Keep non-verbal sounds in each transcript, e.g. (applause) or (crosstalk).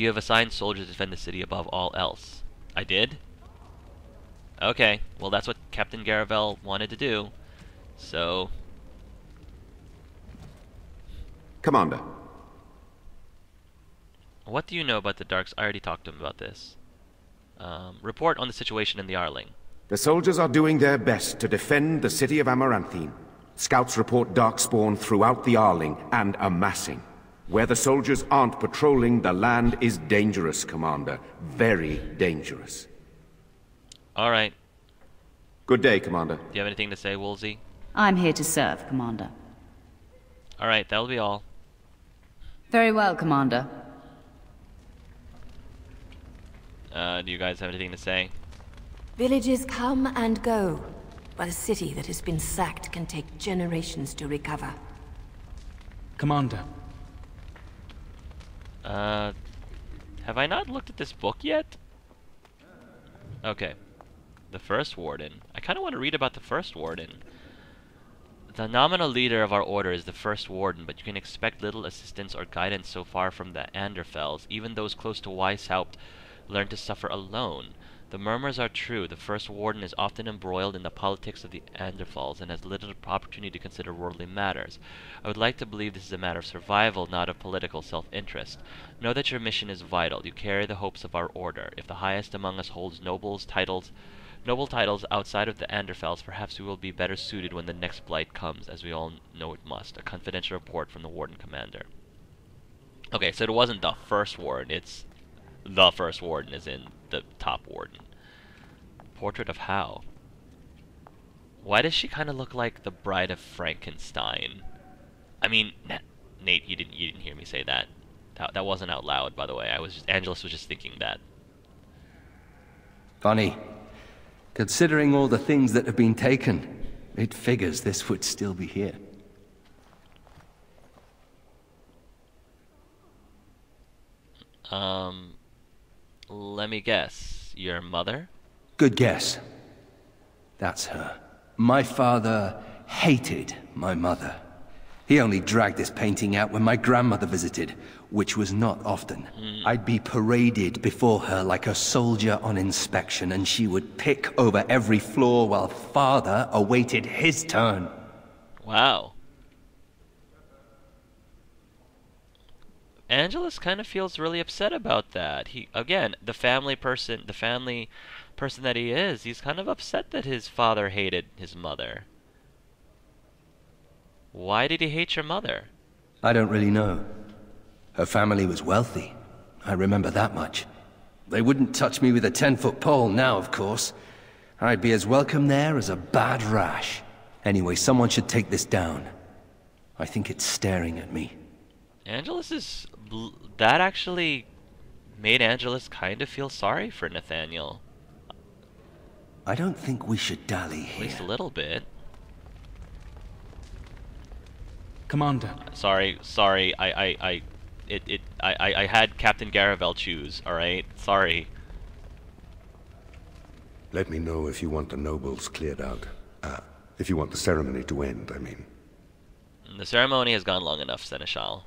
You have assigned soldiers to defend the city above all else. I did? Okay, well that's what Captain Garavel wanted to do. So, Commander, what do you know about the Darks? I already talked to him about this. Um, report on the situation in the Arling. the soldiers are doing their best to defend the city of Amaranthine. Scouts report darkspawn throughout the Arling and amassing. Where the soldiers aren't patrolling, the land is dangerous, Commander. Very dangerous. Alright, Good day, Commander. do you have anything to say, Woolsey? I'm here to serve, Commander. Alright, that'll be all. Very well, Commander. Uh, do you guys have anything to say? Villages come and go, but a city that has been sacked can take generations to recover. Commander, Uh, have I not looked at this book yet? Okay. The First Warden. I kind of want to read about the First Warden. The nominal leader of our order is the First Warden, but you can expect little assistance or guidance so far from the Anderfels. Even those close to Weishaupt learn to suffer alone. The murmurs are true. The First Warden is often embroiled in the politics of the Anderfels and has little opportunity to consider worldly matters. I would like to believe this is a matter of survival, not of political self-interest. Know that your mission is vital. You carry the hopes of our order. If the highest among us holds nobles titles, noble titles outside of the Anderfels, perhaps we will be better suited when the next blight comes, as we all know it must. A confidential report from the Warden Commander. Okay, so it wasn't the first warden, it's the first warden is in the top warden. Portrait of Howe. Why does she kind of look like the Bride of Frankenstein? I mean, Nate, you didn't you didn't hear me say that. That, that wasn't out loud, by the way. I was just, Angelus was just thinking that. Funny. Considering all the things that have been taken, it figures this would still be here. Um, let me guess. Your mother? Good guess. That's her. My father hated my mother. He only dragged this painting out when my grandmother visited, which was not often. Hmm. I'd be paraded before her like a soldier on inspection, and she would pick over every floor while father awaited his turn. Wow. Angelus kind of feels really upset about that. He again, the family person, the family person that he is, he's kind of upset that his father hated his mother. Why did he hate your mother? I don't really know. Her family was wealthy. I remember that much. They wouldn't touch me with a ten-foot pole now, of course. I'd be as welcome there as a bad rash. Anyway, someone should take this down. I think it's staring at me. Angelus is that actually made Angelus kind of feel sorry for Nathaniel, I don't think we should dally at least a little bit. Commander, Sorry, sorry, I, I, I, it, it, I, I, I had Captain Garavel choose. All right, sorry. Let me know if you want the nobles cleared out. Ah, if you want the ceremony to end, I mean. The ceremony has gone long enough, Seneschal.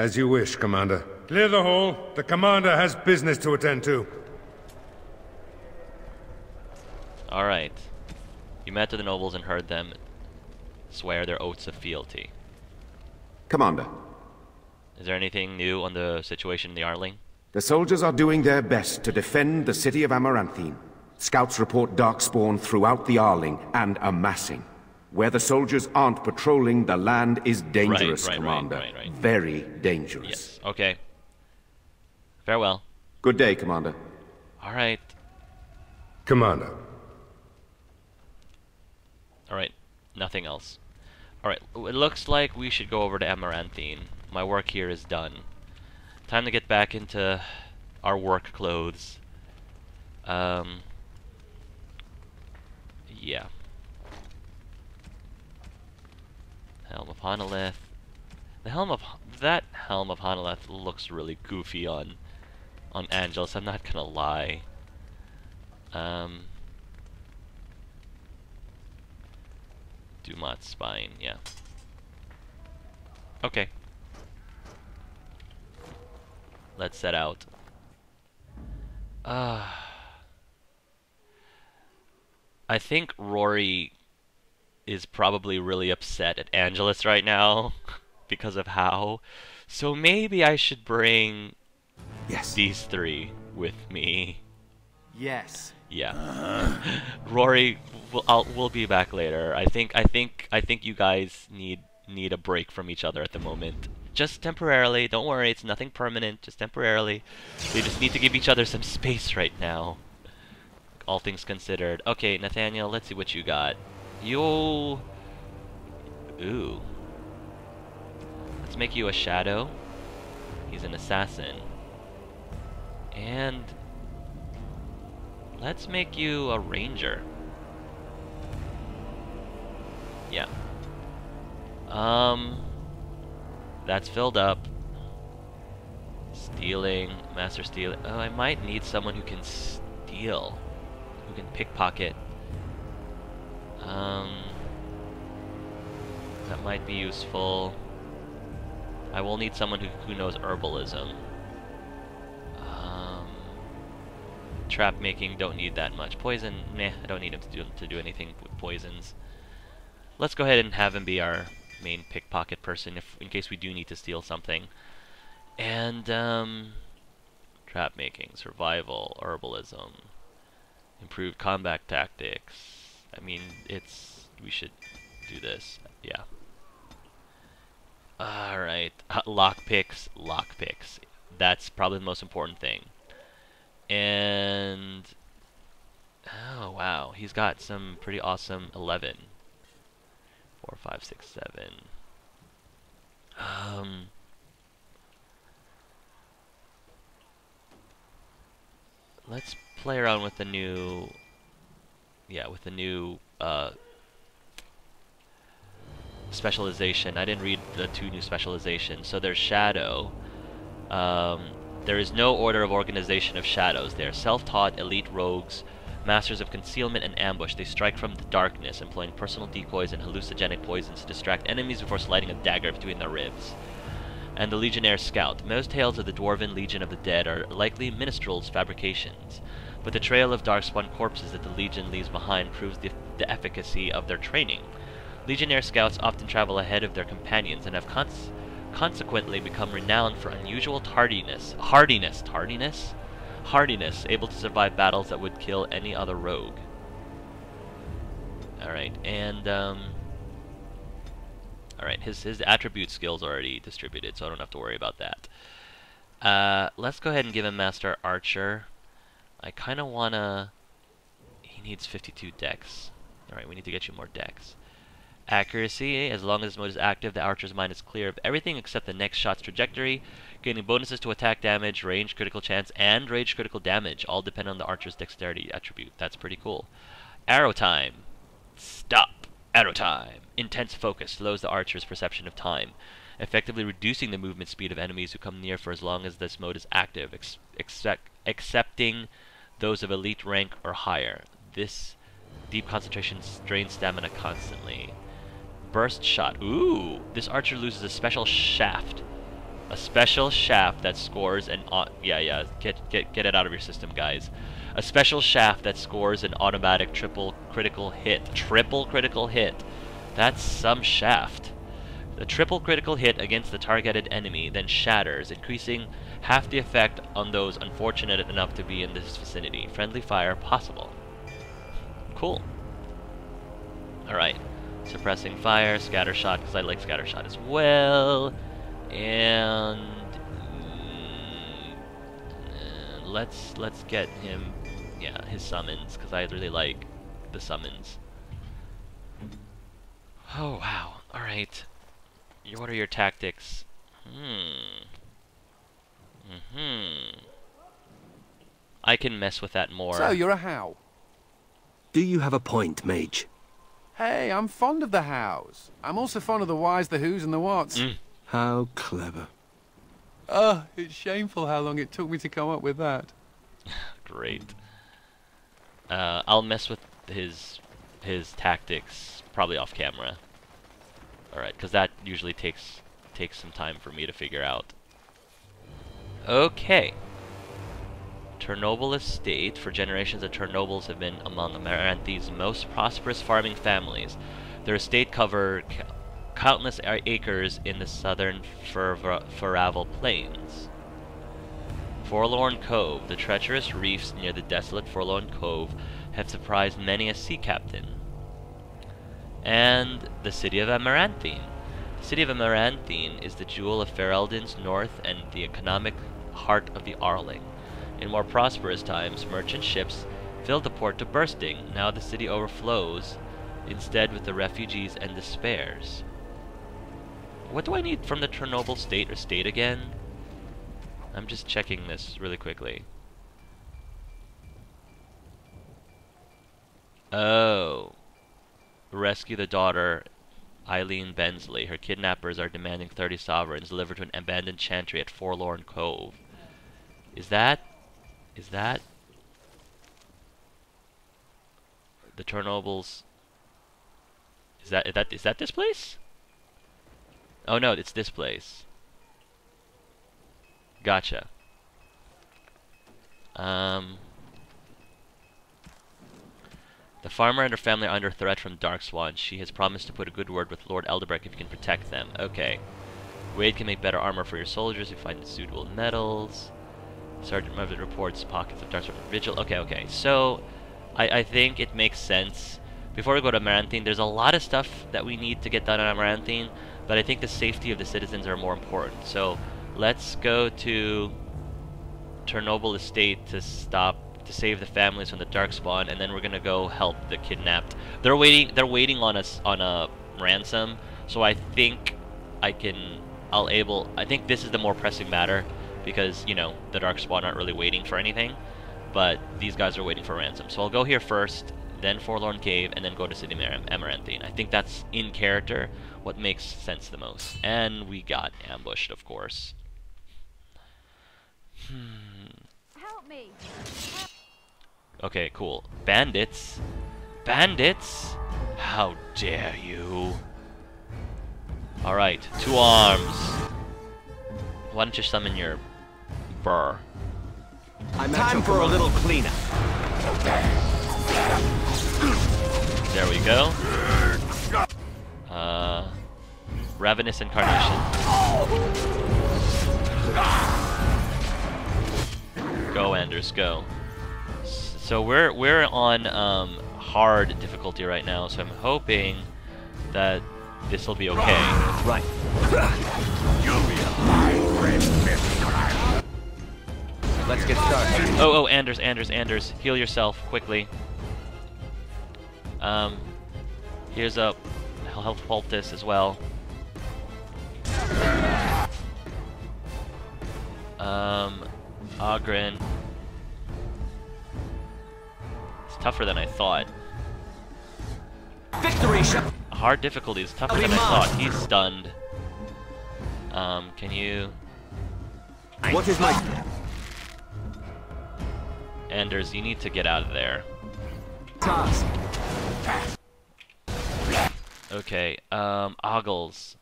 As you wish, Commander. Clear the hall. The Commander has business to attend to. All right. You met with the nobles and heard them swear their oaths of fealty. Commander, Is there anything new on the situation in the Arling? the soldiers are doing their best to defend the city of Amaranthine. Scouts report darkspawn throughout the Arling and amassing. Where the soldiers aren't patrolling, the land is dangerous, right, right, Commander. right, right. Very dangerous. Yes. Okay. Farewell. Good day, Commander. All right. Commander. All right. Nothing else. All right. It looks like we should go over to Amaranthine. My work here is done. Time to get back into our work clothes. Um. Yeah. Helm of Honnleath. The helm of that helm of Honnleath looks really goofy on on Angelus. I'm not gonna lie. Um. Dumat's spine, yeah. Okay. Let's set out. Uh, I think Rory is probably really upset at Angelus right now (laughs) because of Howe. So maybe I should bring Yes. these three with me. Yes. Yeah. Uh-huh. (laughs) Rory, we'll, I'll, we'll be back later. I think I think I think you guys need need a break from each other at the moment. Just temporarily. Don't worry, it's nothing permanent. Just temporarily. We just need to give each other some space right now. All things considered. Okay, Nathaniel, let's see what you got. You. Ooh. Let's make you a shadow. He's an assassin. And Let's make you a ranger. Yeah. Um, that's filled up. Stealing, master stealing. Oh, I might need someone who can steal, who can pickpocket. Um, that might be useful. I will need someone who, who knows herbalism. Um, trap making, don't need that much. Poison, meh, I don't need him to do, to do anything with poisons. Let's go ahead and have him be our main pickpocket person if in case we do need to steal something. And, um, trap making, survival, herbalism, improved combat tactics. I mean, it's, we should do this, yeah. Alright, uh, lockpicks, lockpicks. That's probably the most important thing. And oh wow, he's got some pretty awesome 11. 4, 5, 6, 7. Um, let's play around with the new, yeah, with the new uh, specialization. I didn't read the two new specializations. So there's Shadow. Um, there is no order of organization of shadows. They are self-taught elite rogues, masters of concealment and ambush. They strike from the darkness, employing personal decoys and hallucinogenic poisons to distract enemies before sliding a dagger between their ribs. And the Legionnaire Scout. Most tales of the Dwarven Legion of the Dead are likely minstrels' fabrications, but the trail of darkspawn corpses that the Legion leaves behind proves the, the efficacy of their training. Legionnaire Scouts often travel ahead of their companions and have cons consequently become renowned for unusual tardiness. Hardiness. Tardiness? Hardiness, able to survive battles that would kill any other rogue. Alright, and, um... Alright, his, his attribute skills are already distributed, so I don't have to worry about that. Uh, let's go ahead and give him Master Archer. I kind of want to... He needs 52 dex. Alright, we need to get you more dex. Accuracy, as long as this mode is active, the archer's mind is clear of everything except the next shot's trajectory, gaining bonuses to attack damage, range, critical chance, and range critical damage, all depend on the archer's dexterity attribute. That's pretty cool. Arrow time. Stop. Arrow time. Intense focus slows the archer's perception of time, effectively reducing the movement speed of enemies who come near for as long as this mode is active, ex except excepting those of elite rank or higher. This deep concentration strains stamina constantly. Burst shot. Ooh! This archer loses a special shaft. A special shaft that scores an yeah yeah get get get it out of your system guys. A special shaft that scores an automatic triple critical hit. Triple critical hit. That's some shaft. The triple critical hit against the targeted enemy then shatters, increasing half the effect on those unfortunate enough to be in this vicinity. Friendly fire possible. Cool. Alright. Suppressing fire, scatter shot, because I like scatter shot as well. And mm, uh, let's let's get him, yeah, his summons, because I really like the summons. Oh wow! All right, what are your tactics? Hmm. Hmm. I can mess with that more. So you're a Howe. Do you have a point, Mage? Hey, I'm fond of the Howes. I'm also fond of the whys, the whos, and the whats. Mm. How clever. Oh, it's shameful how long it took me to come up with that. (laughs) Great. Uh, I'll mess with his his tactics probably off camera. All right, because that usually takes takes some time for me to figure out. Okay. Turnoble estate. For generations, the Turnobles have been among Amaranthine's most prosperous farming families. Their estate covered countless acres in the southern Faraval Plains. Forlorn Cove. The treacherous reefs near the desolate Forlorn Cove have surprised many a sea captain. And the city of Amaranthine. The city of Amaranthine is the jewel of Ferelden's north and the economic heart of the Arling. In more prosperous times, merchant ships filled the port to bursting. Now the city overflows, instead with the refugees and the spares. What do I need from the Turnoble state or state again? I'm just checking this really quickly. Oh. Rescue the daughter, Eileen Bensley. Her kidnappers are demanding 30 sovereigns delivered to an abandoned chantry at Forlorn Cove. Is that... Is that... The Turnobles... Is that, is that, is that this place? Oh no, it's this place. Gotcha. Um... The farmer and her family are under threat from Darkspawn. She has promised to put a good word with Lord Eddelbrek if you can protect them. Okay. Wade can make better armor for your soldiers if you find suitable metals. Sergeant Mervyn reports pockets of Darkspawn Vigil. Okay, okay. So, I, I think it makes sense. Before we go to Amaranthine, there's a lot of stuff that we need to get done on Amaranthine, but I think the safety of the citizens are more important. So, let's go to Turnoble Estate to stop to save the families from the darkspawn, and then we're gonna go help the kidnapped. They're waiting. They're waiting on us on a ransom. So I think I can. I'll able. I think this is the more pressing matter because you know the darkspawn aren't really waiting for anything, but these guys are waiting for ransom. So I'll go here first, then Forlorn Cave, and then go to City Am- Amaranthine. I think that's in character what makes sense the most. And we got ambushed, of course. Hmm. Help me! Okay, cool. Bandits? Bandits? How dare you? Alright, two arms. Why don't you summon your burr? Time for a little cleanup. There we go. Uh, Ravenous Incarnation. Go, Anders, go. So we're we're on um, hard difficulty right now, so I'm hoping that this will be okay. Right. Let's get started. Oh, oh, Anders, Anders, Anders, heal yourself quickly. Um, here's a health poultice as well. Um, Oghren. It's tougher than I thought. Victory shot. Hard difficulty is tougher than I thought. He's stunned. Um, can you... What is my Anders, you need to get out of there. Okay, um, Ogles.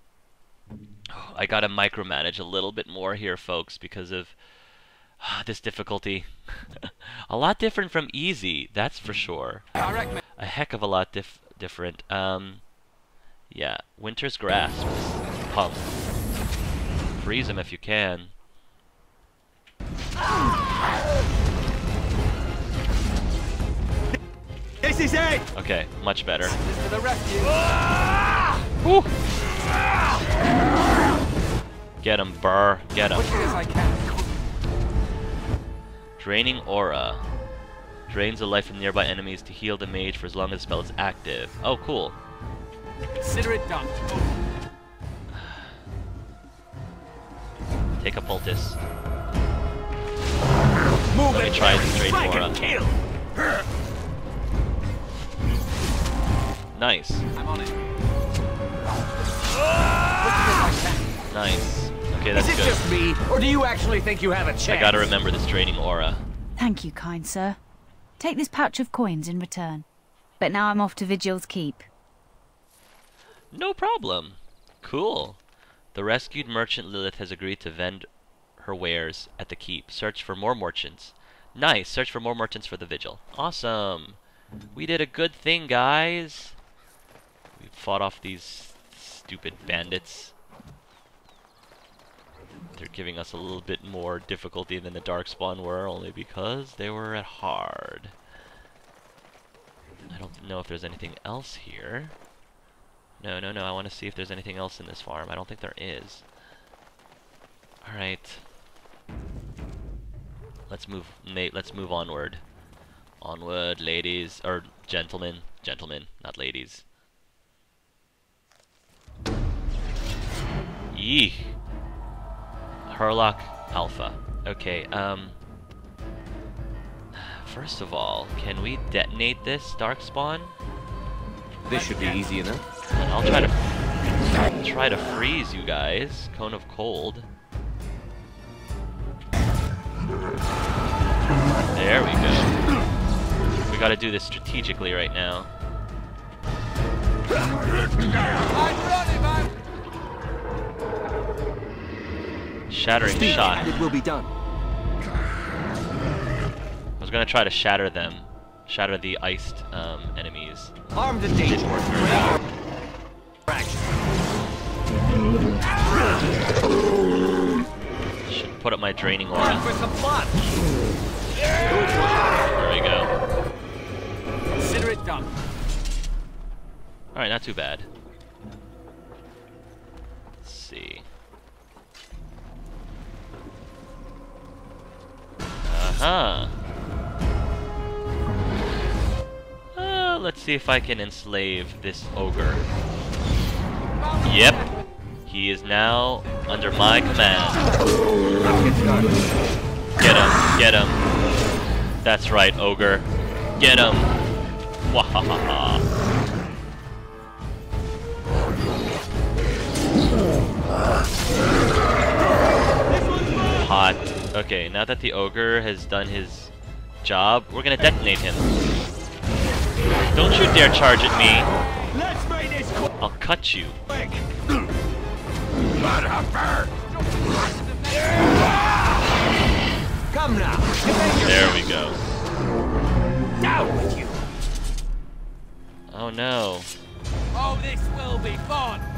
I gotta micromanage a little bit more here, folks, because of ah, (sighs) this difficulty. (laughs) a lot different from easy, that's for sure. A heck of a lot dif different. Um, yeah, Winter's Grasp. Pump. Freeze him if you can. This is it. Okay, much better. To the rescue. Woo! Get him, Burr. Get him. Quickly as I can. Draining Aura. Drains the life from nearby enemies to heal the mage for as long as the spell is active. Oh, cool. Consider it done. Take a poultice. Move Let me try Draining Strike Aura. and kill. Nice. I'm on it. Quickly as I can. Nice. Okay, Is it good. just me, or do you actually think you have a chance? I gotta remember this Draining Aura. Thank you, kind sir. Take this pouch of coins in return. But now I'm off to Vigil's Keep. No problem. Cool. The rescued merchant Lilith has agreed to vend her wares at the keep. Search for more merchants. Nice. Search for more merchants for the vigil. Awesome. We did a good thing, guys. We fought off these stupid bandits. They're giving us a little bit more difficulty than the Darkspawn were, only because they were at hard. I don't know if there's anything else here. No, no, no, I want to see if there's anything else in this farm. I don't think there is. Alright. Let's move, mate, let's move onward. Onward, ladies, or gentlemen. Gentlemen, not ladies. Yeeh. Hurlock Alpha. Okay, um... First of all, can we detonate this Darkspawn? This should be easy enough. And I'll try to try to freeze you guys. Cone of cold. There we go. We gotta do this strategically right now. Shattering Speak, shot. it will be done. I was gonna try to shatter them. Shatter the iced um, enemies. Armed and dangerous. Should put up my draining aura. For some fun. There we go. Consider it done. Alright, not too bad. Let's see. Uh-huh. Uh, let's see if I can enslave this ogre. Yep. He is now under my command. Get him, get him. That's right, ogre. Get him. Wahahaha. Hot. Okay, now that the ogre has done his job, we're gonna detonate him. Don't you dare charge at me. Let's make this I'll cut you. Come now. There we go. Down with you. Oh no. Oh, this will be fun.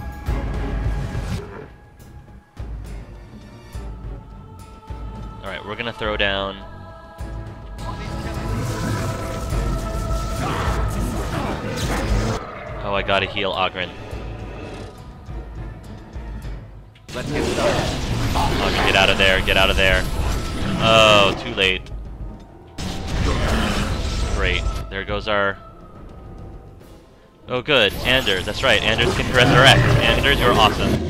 Alright, we're gonna throw down. Oh, I gotta heal Oghren. Let's get started. Oghren, get out of there, get out of there. Oh, too late. Great. There goes our... Oh good, Anders, that's right, Anders can resurrect. Anders, you're awesome.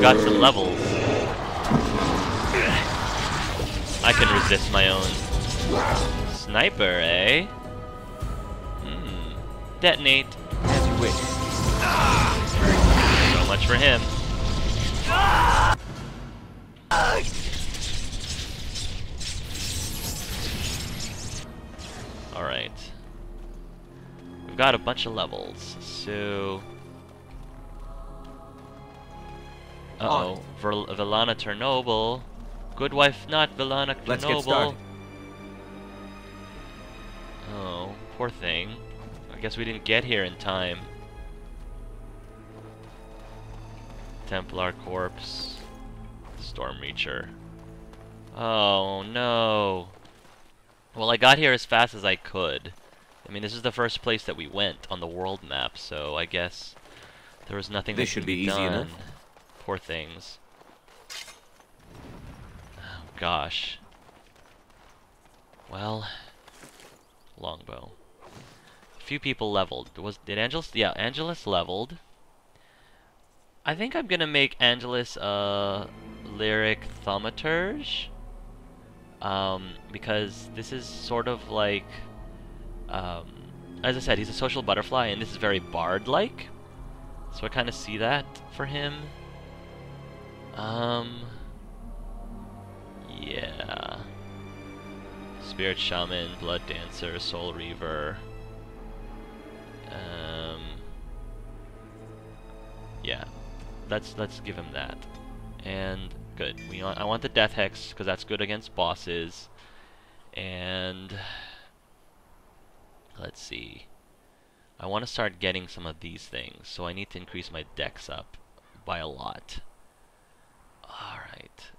Got some levels. I can resist my own. Sniper, eh? Hmm. Detonate. As you wish. So much for him. Alright. We've got a bunch of levels, so... Uh-oh. Velana Turnoble. Good wife not Velana Turnoble. Let's get started. Oh, poor thing. I guess we didn't get here in time. Templar Corpse. Storm Reacher. Oh no. Well, I got here as fast as I could. I mean, this is the first place that we went on the world map, so I guess there was nothing This should could be easy done. enough. Poor things. Oh, gosh. Well, longbow. A few people leveled. Was did Angelus? Yeah, Angelus leveled. I think I'm gonna make Angelus a lyric thaumaturge. Um, because this is sort of like, um, as I said, he's a social butterfly, and this is very bard-like. So I kind of see that for him. Um, yeah. Spirit Shaman, Blood Dancer, Soul Reaver. Um, yeah, let's let's give him that. And good. We want, I want the Death Hex because that's good against bosses. And let's see. I want to start getting some of these things, so I need to increase my dex up by a lot. Alright.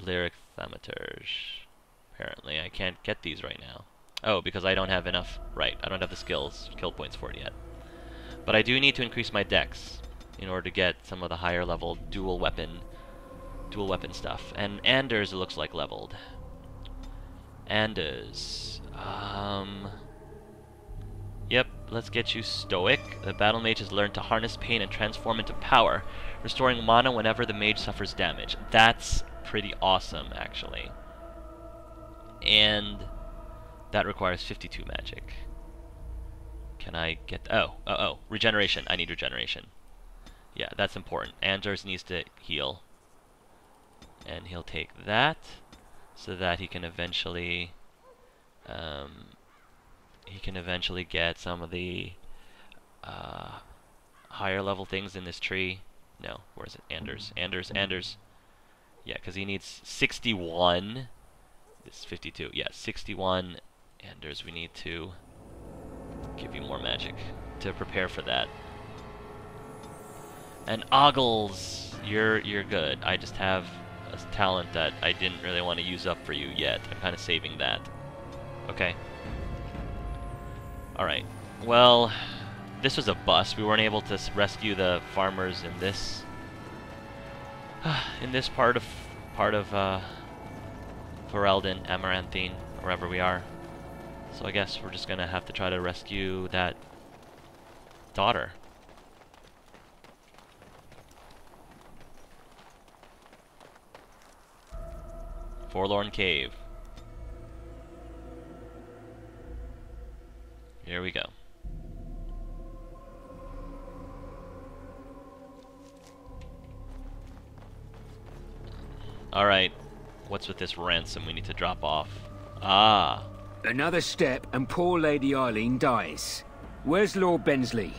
Lyric Thaumaturge. Apparently, I can't get these right now. Oh, because I don't have enough. Right, I don't have the skills, kill points for it yet. But I do need to increase my dex in order to get some of the higher level dual weapon dual weapon stuff. And Anders it looks like leveled. Anders. Um let's get you stoic. The battle mage has learned to harness pain and transform into power, restoring mana whenever the mage suffers damage. That's pretty awesome actually. And that requires 52 magic. Can I get... Oh, oh, oh. Regeneration. I need regeneration. Yeah, that's important. Anders needs to heal. And he'll take that so that he can eventually... Um, he can eventually get some of the uh, higher level things in this tree. No, where is it? Anders. Anders. Anders. Yeah, because he needs 61. This is 52. Yeah, 61 Anders. We need to give you more magic to prepare for that. And Ogles, you're you're good. I just have a talent that I didn't really want to use up for you yet. I'm kind of saving that. Okay. Alright. Well, this was a bust. We weren't able to rescue the farmers in this (sighs) in this part of part of uh Ferelden, Amaranthine, wherever we are. So I guess we're just gonna have to try to rescue that daughter. Forlorn Cave. Here we go. Alright, what's with this ransom we need to drop off? Ah, Another step and poor Lady Eileen dies. Where's Lord Bensley?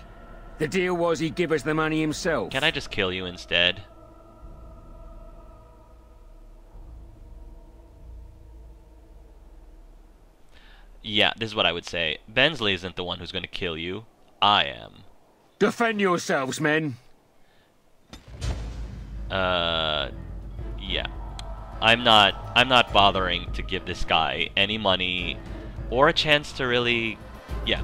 The deal was he'd give us the money himself. can I just kill you instead? Yeah, this is what I would say. Bensley isn't the one who's going to kill you. I am. Defend yourselves, men. Uh, yeah. I'm not. I'm not bothering to give this guy any money or a chance to really. Yeah.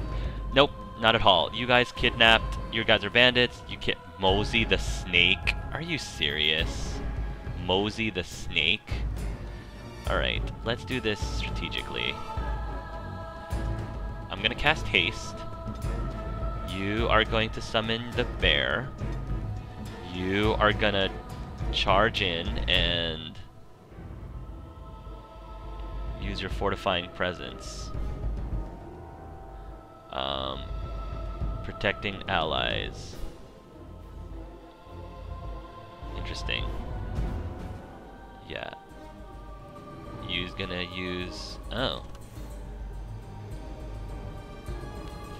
Nope. Not at all. You guys kidnapped. You guys are bandits. You kid Mosey the snake. Are you serious? Mosey the snake. All right. Let's do this strategically. I'm gonna cast haste. You are going to summon the bear. You are gonna charge in and use your fortifying presence. Um, protecting allies. Interesting. Yeah. You's gonna use. Oh.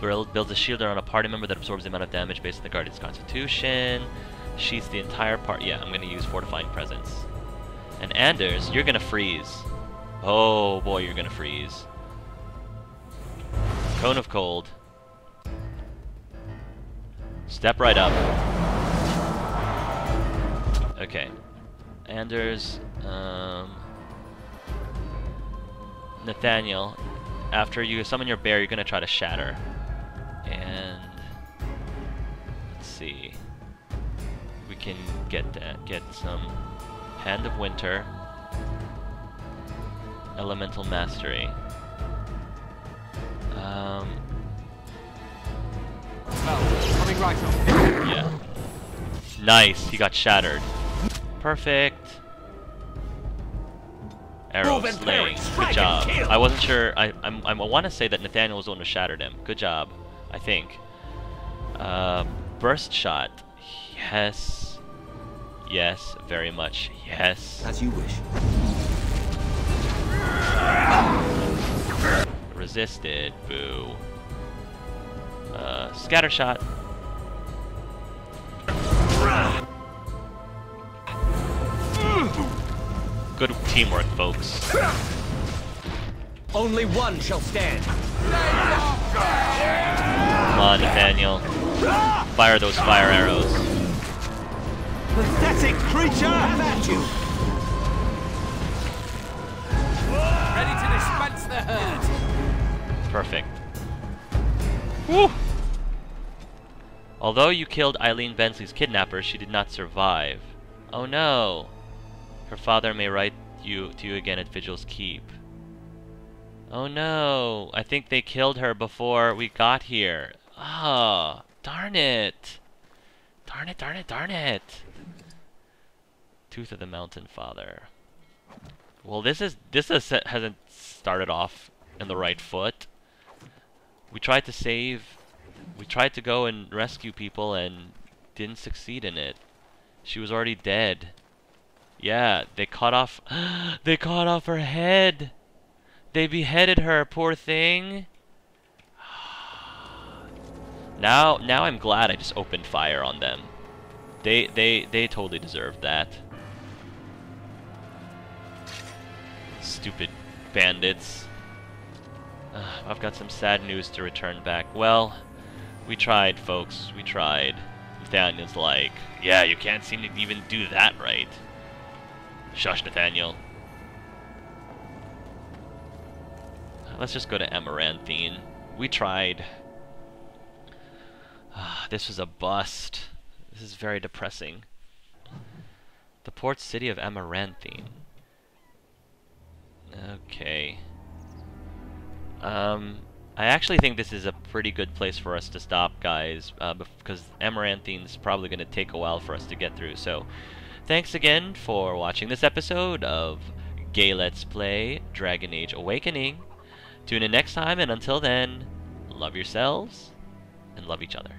Builds a shield around a party member that absorbs the amount of damage based on the guardian's constitution. Sheaths the entire part. Yeah, I'm gonna use fortifying presence. And Anders, you're gonna freeze. Oh boy, you're gonna freeze. Cone of cold. Step right up. Okay. Anders, um, Nathaniel, after you summon your bear, you're gonna try to shatter. Can get that, get some Hand of Winter, Elemental Mastery. Um, coming right up. yeah. Nice, he got shattered. Perfect. Arrow slaying. Good job. I wasn't sure. I I'm, I want to say that Nathaniel was the one who shattered him. Good job. I think. Uh, burst shot. Yes. Yes. Very much. Yes. As you wish. Resisted. Boo. Uh, scatter shot. Good teamwork, folks. Only one shall stand. Come on, Nathaniel. Fire those fire arrows. Pathetic creature! Have at you! Ready to dispense the hurt. Perfect. Woo! Although you killed Eileen Bensley's kidnapper, she did not survive. Oh no! Her father may write you to you again at Vigil's Keep. Oh no! I think they killed her before we got here. Ah, darn it! Darn it, darn it, darn it! Tooth of the Mountain Father. Well, this is this is, hasn't started off in the right foot. We tried to save, we tried to go and rescue people and didn't succeed in it. She was already dead. Yeah, they cut off, (gasps) they cut off her head. They beheaded her, poor thing. (sighs) Now, now I'm glad I just opened fire on them. They, they, they totally deserved that. Stupid bandits. Uh, I've got some sad news to return back. Well, we tried, folks. We tried. Nathaniel's like, yeah, you can't seem to even do that right. Shush, Nathaniel. Let's just go to Amaranthine. We tried. this was a bust. This is very depressing. The port city of Amaranthine. Okay. Um, I actually think this is a pretty good place for us to stop, guys, uh, because Amaranthine's probably going to take a while for us to get through. So, thanks again for watching this episode of Gay Let's Play Dragon Age Awakening. Tune in next time, and until then, love yourselves and love each other.